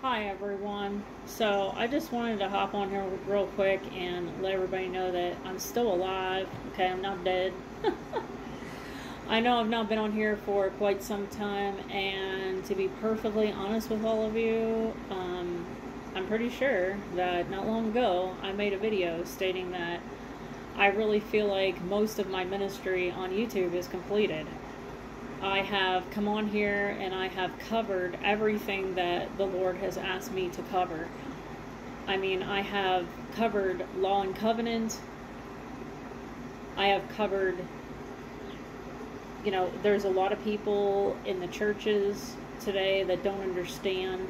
Hi everyone. So I just wanted to hop on here real quick and let everybody know that I'm still alive. Okay, I'm not dead. I know I've not been on here for quite some time, and to be perfectly honest with all of you, um, I'm pretty sure that not long ago I made a video stating that I really feel like most of my ministry on YouTube is completed. I have come on here and I have covered everything that the Lord has asked me to cover. I mean, I have covered law and covenant. I have covered, you know, there's a lot of people in the churches today that don't understand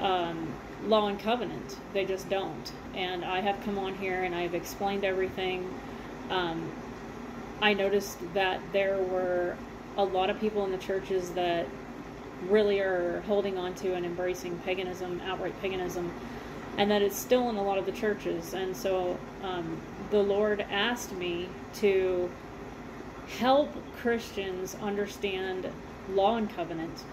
um, law and covenant. They just don't. And I have come on here and I've explained everything. Um, I noticed that there were a lot of people in the churches that really are holding on to and embracing paganism, outright paganism, and that it's still in a lot of the churches. And so um, the Lord asked me to help Christians understand law and covenant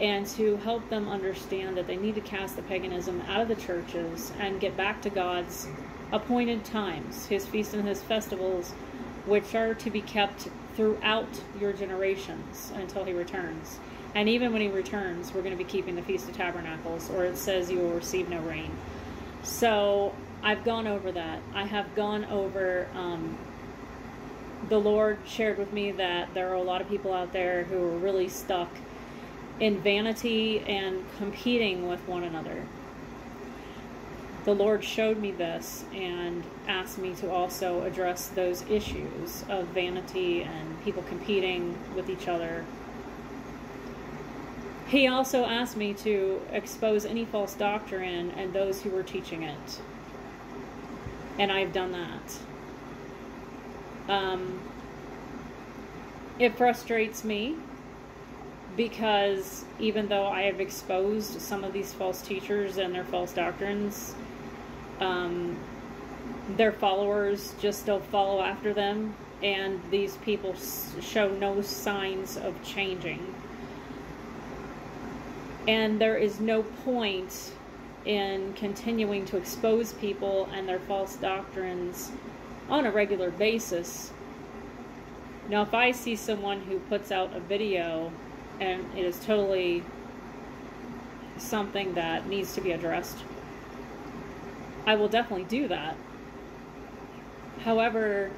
and to help them understand that they need to cast the paganism out of the churches and get back to God's appointed times, his feasts and his festivals, which are to be kept throughout your generations until he returns. And even when he returns, we're going to be keeping the Feast of Tabernacles, or it says you will receive no rain. So I've gone over that. I have gone over. Um, the Lord shared with me that there are a lot of people out there who are really stuck in vanity and competing with one another the Lord showed me this and asked me to also address those issues of vanity and people competing with each other. He also asked me to expose any false doctrine and those who were teaching it. And I've done that. Um, it frustrates me because even though I have exposed some of these false teachers and their false doctrines, um, their followers just still follow after them, and these people show no signs of changing. And there is no point in continuing to expose people and their false doctrines on a regular basis. Now, if I see someone who puts out a video and it is totally something that needs to be addressed I will definitely do that. However,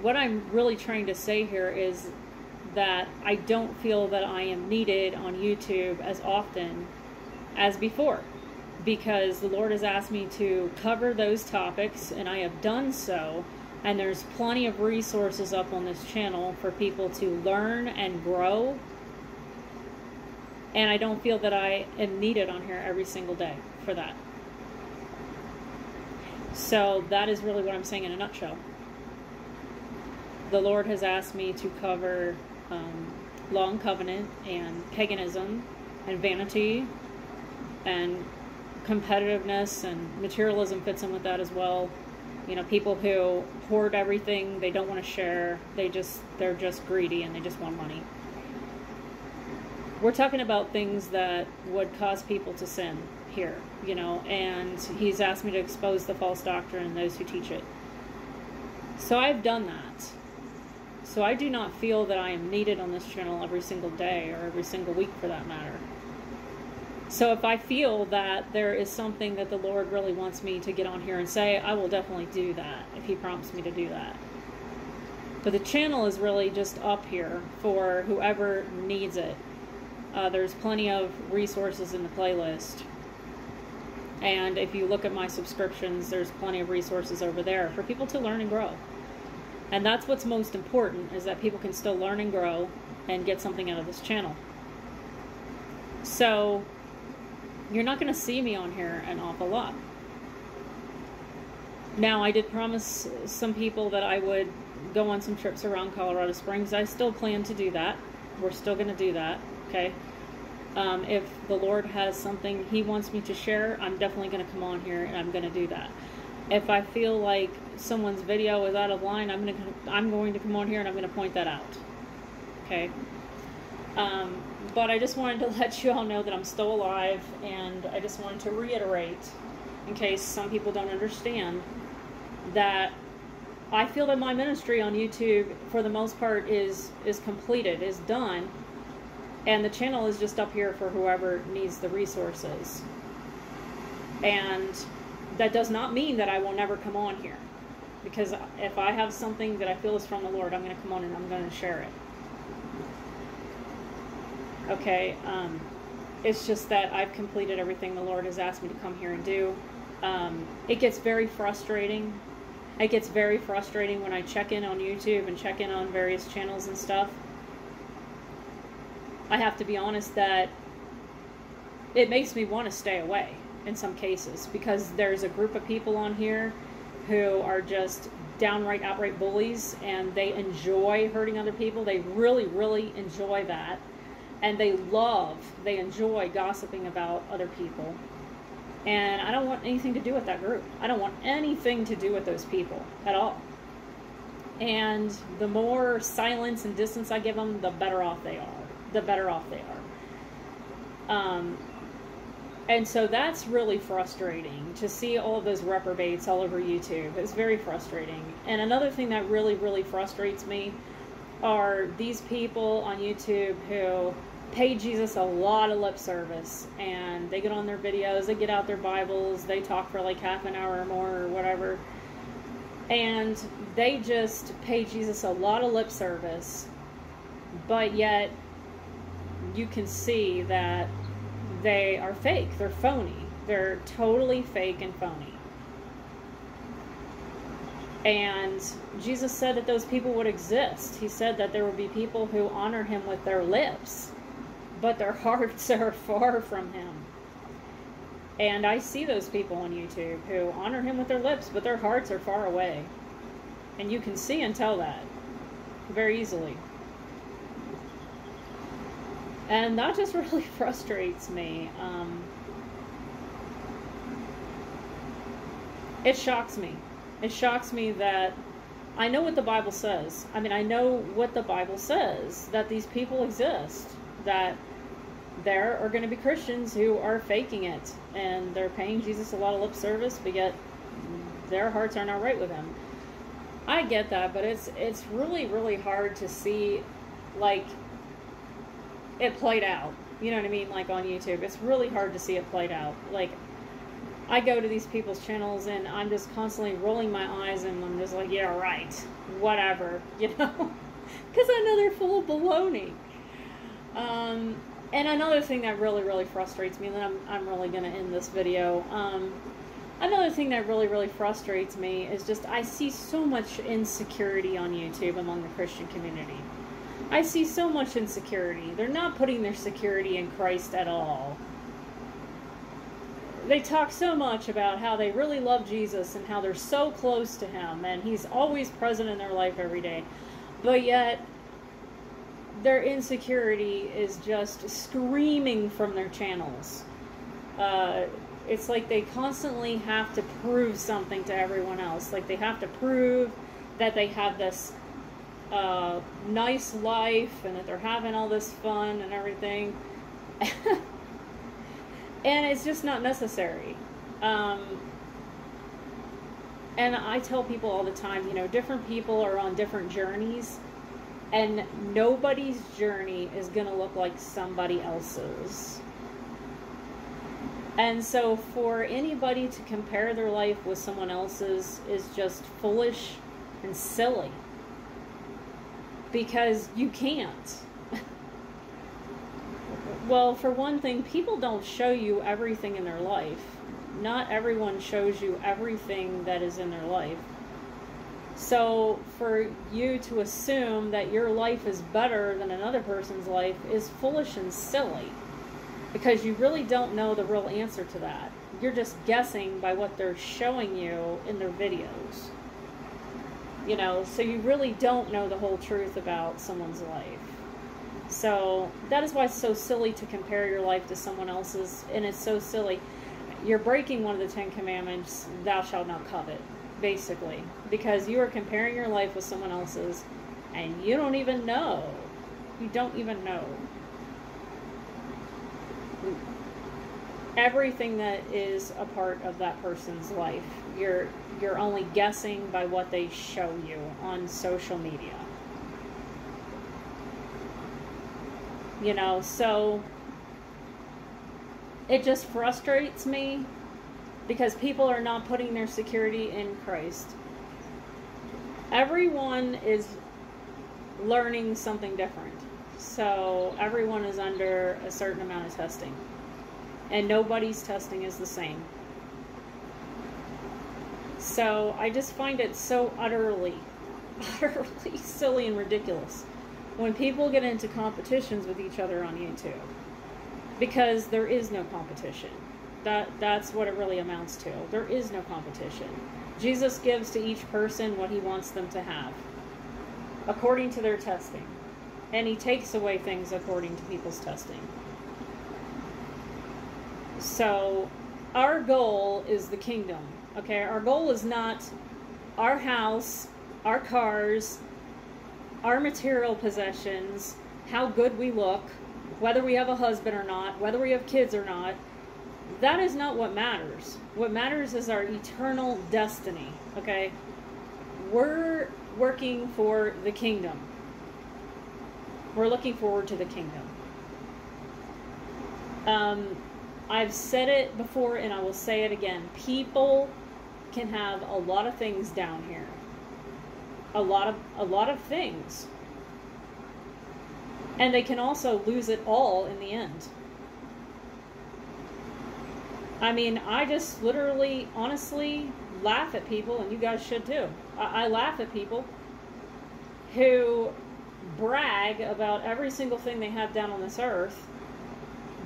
what I'm really trying to say here is that I don't feel that I am needed on YouTube as often as before because the Lord has asked me to cover those topics and I have done so. And there's plenty of resources up on this channel for people to learn and grow. And I don't feel that I am needed on here every single day for that. So that is really what I'm saying in a nutshell. The Lord has asked me to cover um, and covenant and paganism and vanity and competitiveness and materialism fits in with that as well. You know, people who hoard everything, they don't want to share, they just they're just greedy and they just want money. We're talking about things that would cause people to sin here, you know, and he's asked me to expose the false doctrine and those who teach it. So I've done that. So I do not feel that I am needed on this channel every single day or every single week for that matter. So if I feel that there is something that the Lord really wants me to get on here and say, I will definitely do that if He prompts me to do that. But the channel is really just up here for whoever needs it. Uh, there's plenty of resources in the playlist and if you look at my subscriptions, there's plenty of resources over there for people to learn and grow. And that's what's most important is that people can still learn and grow and get something out of this channel. So you're not going to see me on here an awful lot. Now, I did promise some people that I would go on some trips around Colorado Springs. I still plan to do that. We're still going to do that, okay? Um, if the Lord has something He wants me to share, I'm definitely going to come on here and I'm going to do that. If I feel like someone's video is out of line, I'm going to I'm going to come on here and I'm going to point that out. Okay. Um, but I just wanted to let you all know that I'm still alive, and I just wanted to reiterate, in case some people don't understand, that I feel that my ministry on YouTube, for the most part, is is completed, is done, and the channel is just up here for whoever needs the resources. And that does not mean that I will never come on here, because if I have something that I feel is from the Lord, I'm going to come on and I'm going to share it. Okay, um, it's just that I've completed everything the Lord has asked me to come here and do. Um, it gets very frustrating. It gets very frustrating when I check in on YouTube and check in on various channels and stuff. I have to be honest that it makes me want to stay away in some cases because there's a group of people on here who are just downright outright bullies and they enjoy hurting other people. They really, really enjoy that and they love, they enjoy gossiping about other people. And I don't want anything to do with that group. I don't want anything to do with those people at all. And the more silence and distance I give them, the better off they are. The better off they are. Um, and so that's really frustrating to see all of those reprobates all over YouTube. It's very frustrating. And another thing that really, really frustrates me are these people on YouTube who pay Jesus a lot of lip service and they get on their videos, they get out their Bibles, they talk for like half an hour or more or whatever. And they just pay Jesus a lot of lip service, but yet you can see that they are fake, they're phony. They're totally fake and phony. And Jesus said that those people would exist. He said that there would be people who honor him with their lips but their hearts are far from him. And I see those people on YouTube who honor him with their lips, but their hearts are far away. And you can see and tell that very easily. And that just really frustrates me. Um, it shocks me. It shocks me that I know what the Bible says. I mean, I know what the Bible says that these people exist, that there are going to be Christians who are faking it and they're paying Jesus a lot of lip service, but yet their hearts are not right with him. I get that, but it's it's really really hard to see like it played out. You know what I mean? Like on YouTube, it's really hard to see it played out. Like I go to these people's channels and I'm just constantly rolling my eyes and I'm just like, yeah, right, whatever, you know, because I know they're full of baloney. Um, and another thing that really, really frustrates me, and I'm, I'm really going to end this video. Um, another thing that really, really frustrates me is just I see so much insecurity on YouTube among the Christian community. I see so much insecurity. They're not putting their security in Christ at all. They talk so much about how they really love Jesus and how they're so close to Him and He's always present in their life every day. But yet, their insecurity is just screaming from their channels. Uh, it's like they constantly have to prove something to everyone else. Like they have to prove that they have this nice life and that they're having all this fun and everything. and it's just not necessary. Um, and I tell people all the time, you know, different people are on different journeys and nobody's journey is going to look like somebody else's. And so, for anybody to compare their life with someone else's is just foolish and silly. Because you can't. well, for one thing, people don't show you everything in their life. Not everyone shows you everything that is in their life. So for you to assume that your life is better than another person's life is foolish and silly because you really don't know the real answer to that. You're just guessing by what they're showing you in their videos. You know, so you really don't know the whole truth about someone's life. So that is why it's so silly to compare your life to someone else's, and it's so silly. You're breaking one of the Ten Commandments, thou shalt not covet basically, because you are comparing your life with someone else's and you don't even know. You don't even know. everything that is a part of that person's life. You're you're only guessing by what they show you on social media. You know, so it just frustrates me because people are not putting their security in Christ. Everyone is learning something different. So everyone is under a certain amount of testing. And nobody's testing is the same. So I just find it so utterly, utterly silly and ridiculous when people get into competitions with each other on YouTube. Because there is no competition. That that's what it really amounts to. There is no competition. Jesus gives to each person what he wants them to have according to their testing. And he takes away things according to people's testing. So, our goal is the kingdom. Okay, our goal is not our house, our cars, our material possessions, how good we look, whether we have a husband or not, whether we have kids or not. That is not what matters. What matters is our eternal destiny. Okay? We're working for the kingdom. We're looking forward to the kingdom. Um, I've said it before and I will say it again. People can have a lot of things down here. A lot of a lot of things. And they can also lose it all in the end. I mean, I just literally, honestly laugh at people, and you guys should too. I, I laugh at people who brag about every single thing they have down on this earth,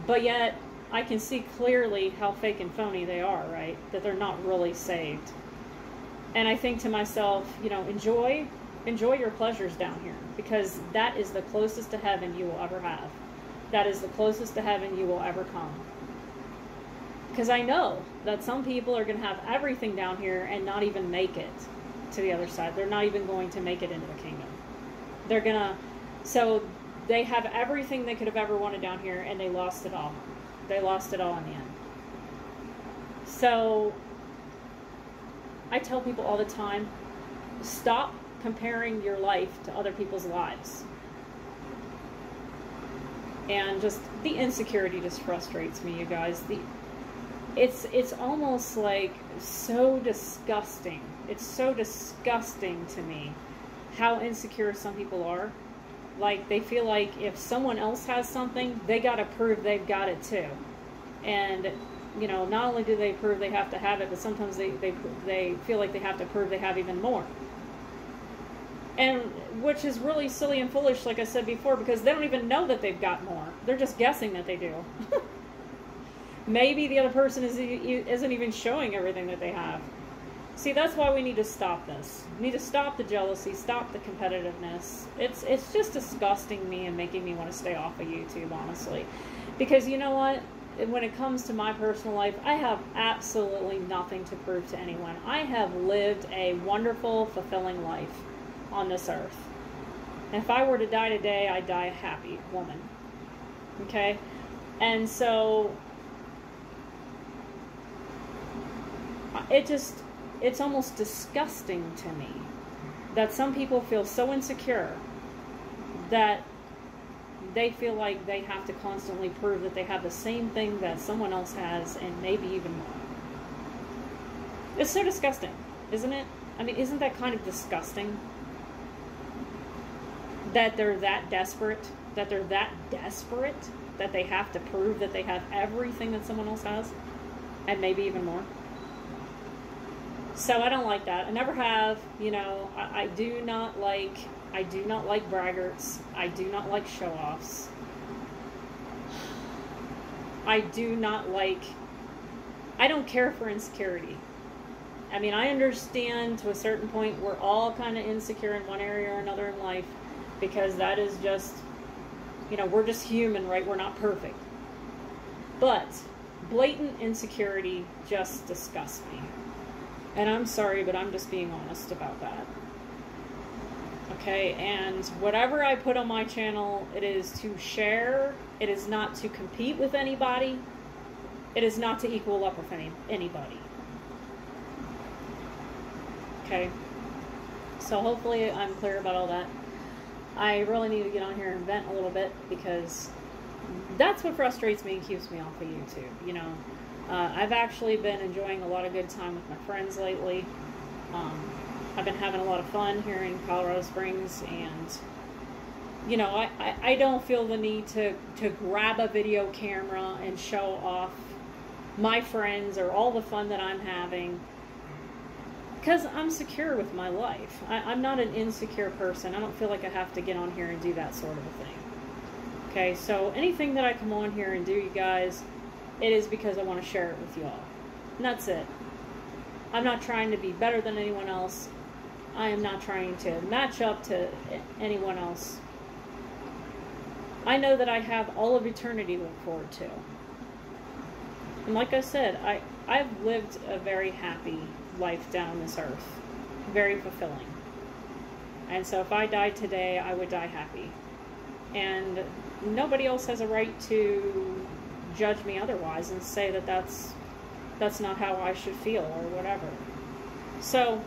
but yet I can see clearly how fake and phony they are, right? That they're not really saved. And I think to myself, you know, enjoy enjoy your pleasures down here because that is the closest to heaven you will ever have. That is the closest to heaven you will ever come. Because I know that some people are going to have everything down here and not even make it to the other side. They're not even going to make it into the kingdom. They're going to, so they have everything they could have ever wanted down here and they lost it all. They lost it all in the end. So I tell people all the time stop comparing your life to other people's lives. And just the insecurity just frustrates me, you guys. The it's it's almost like so disgusting. It's so disgusting to me how insecure some people are like they feel like if someone else has something, they got to prove they've got it too. And you know, not only do they prove they have to have it, but sometimes they they they feel like they have to prove they have even more. And which is really silly and foolish, like I said before, because they don't even know that they've got more. They're just guessing that they do. Maybe the other person is, isn't even showing everything that they have. See, that's why we need to stop this. We need to stop the jealousy, stop the competitiveness. It's it's just disgusting me and making me want to stay off of YouTube, honestly. Because you know what? When it comes to my personal life, I have absolutely nothing to prove to anyone. I have lived a wonderful, fulfilling life on this earth. And if I were to die today, I'd die a happy woman. Okay? And so it just it's almost disgusting to me that some people feel so insecure that they feel like they have to constantly prove that they have the same thing that someone else has and maybe even more. It's so disgusting, isn't it? I mean, isn't that kind of disgusting? That they're that desperate, that they're that desperate that they have to prove that they have everything that someone else has and maybe even more. So I don't like that. I never have. You know, I, I do not like. I do not like braggarts. I do not like show-offs. I do not like. I don't care for insecurity. I mean, I understand to a certain point we're all kind of insecure in one area or another in life because that is just, you know, we're just human, right? We're not perfect. But blatant insecurity just disgusts me. And I'm sorry, but I'm just being honest about that. Okay, and whatever I put on my channel, it is to share. It is not to compete with anybody. It is not to equal up with any anybody. Okay. So hopefully I'm clear about all that. I really need to get on here and vent a little bit because that's what frustrates me and keeps me off of YouTube. You know, uh, I've actually been enjoying a lot of good time with my friends lately. Um, I've been having a lot of fun here in Colorado Springs, and you know, I, I, I don't feel the need to, to grab a video camera and show off my friends or all the fun that I'm having because I'm secure with my life. I, am not an insecure person. I don't feel like I have to get on here and do that sort of a thing. Okay, so anything that I come on here and do, you guys, it is because I want to share it with y'all. And that's it. I'm not trying to be better than anyone else. I am not trying to match up to anyone else. I know that I have all of eternity to look forward to. And like I said, I, I've lived a very happy life down this earth. Very fulfilling. And so if I died today, I would die happy. And nobody else has a right to judge me otherwise and say that that's that's not how I should feel or whatever. So,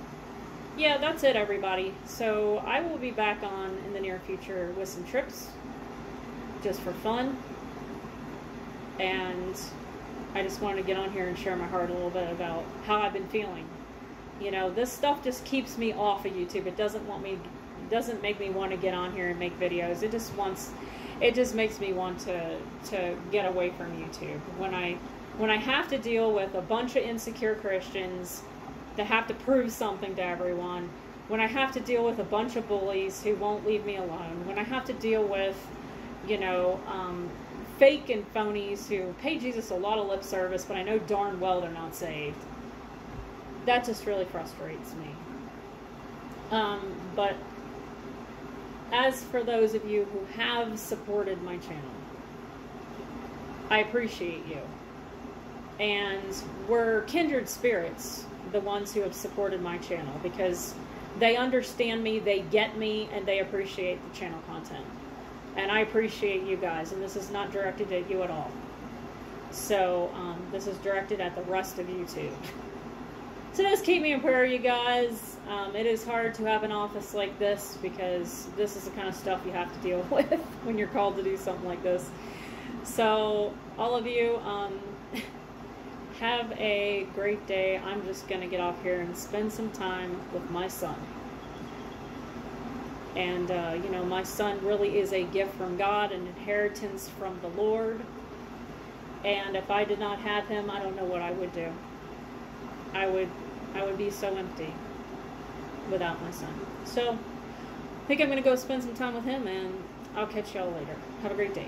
yeah, that's it, everybody. So I will be back on in the near future with some trips, just for fun. And I just wanted to get on here and share my heart a little bit about how I've been feeling. You know, this stuff just keeps me off of YouTube. It doesn't want me, doesn't make me want to get on here and make videos. It just wants, it just makes me want to to get away from YouTube. When I when I have to deal with a bunch of insecure Christians that have to prove something to everyone, when I have to deal with a bunch of bullies who won't leave me alone, when I have to deal with, you know, um, fake and phonies who pay Jesus a lot of lip service, but I know darn well they're not saved. That just really frustrates me. Um, but as for those of you who have supported my channel, I appreciate you. And we're kindred spirits, the ones who have supported my channel, because they understand me, they get me, and they appreciate the channel content. And I appreciate you guys, and this is not directed at you at all. So, um, this is directed at the rest of YouTube. So just keep me in prayer, you guys. Um, it is hard to have an office like this because this is the kind of stuff you have to deal with when you're called to do something like this. So, all of you, um, have a great day. I'm just going to get off here and spend some time with my son. And, uh, you know, my son really is a gift from God, an inheritance from the Lord. And if I did not have him, I don't know what I would do. I would I would be so empty without my son. So I think I'm gonna go spend some time with him and I'll catch y'all later. Have a great day.